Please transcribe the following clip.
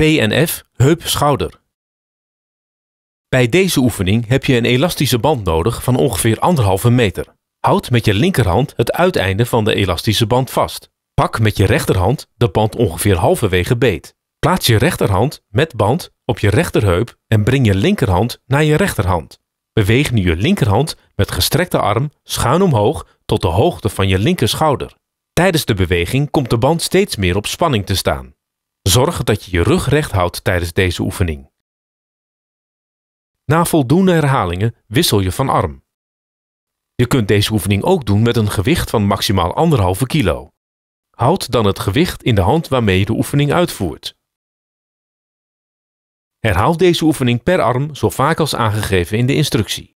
PNF heup-schouder. Bij deze oefening heb je een elastische band nodig van ongeveer 1,5 meter. Houd met je linkerhand het uiteinde van de elastische band vast. Pak met je rechterhand de band ongeveer halverwege beet. Plaats je rechterhand met band op je rechterheup en breng je linkerhand naar je rechterhand. Beweeg nu je linkerhand met gestrekte arm schuin omhoog tot de hoogte van je linkerschouder. Tijdens de beweging komt de band steeds meer op spanning te staan. Zorg dat je je rug recht houdt tijdens deze oefening. Na voldoende herhalingen wissel je van arm. Je kunt deze oefening ook doen met een gewicht van maximaal 1,5 kilo. Houd dan het gewicht in de hand waarmee je de oefening uitvoert. Herhaal deze oefening per arm zo vaak als aangegeven in de instructie.